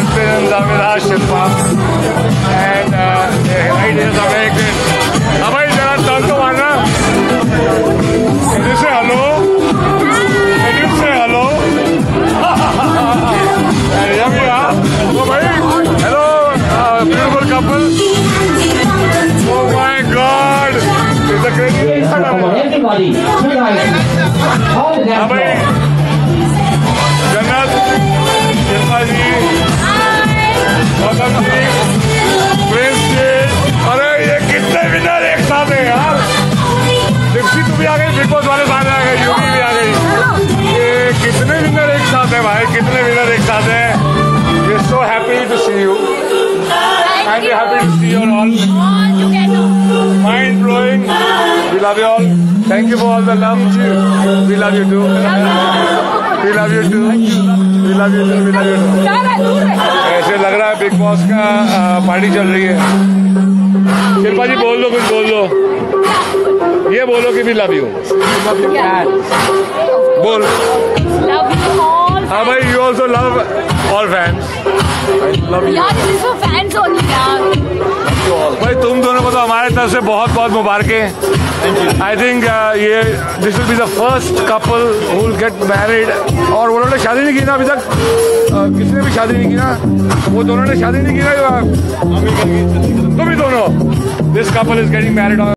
in films with And uh, the ideas are very great. Are turn to Can you say hello? Can you say hello? Oh, hello, uh, beautiful couple. Oh my God! Crazy सारे आ गए UV भी आ गई ये कितने winner एक साथ है भाई, कितने विनर एक साथ है we so happy to see you and we happy to see your all mind blowing. We love you all. Thank you for all the love. We love you, too. We love you, too. We love you, too. We love you, too. ऐसे लग रहा है big boss का party चल रही है शिल्पा जी, बोल दो कुछ, बोल दो ये बोलो कि भी लव यू बोल. हाँ भाई you also love all fans. भाई तुम दोनों को तो हमारे तरफ़ से बहुत बहुत मुबारकें। आई थिंक ये this will be the first couple who get married और उन्होंने शादी नहीं की ना अभी तक। uh, किसने भी शादी नहीं की ना। वो दोनों ने शादी नहीं की ना। तुम ही दोनों। This couple is getting married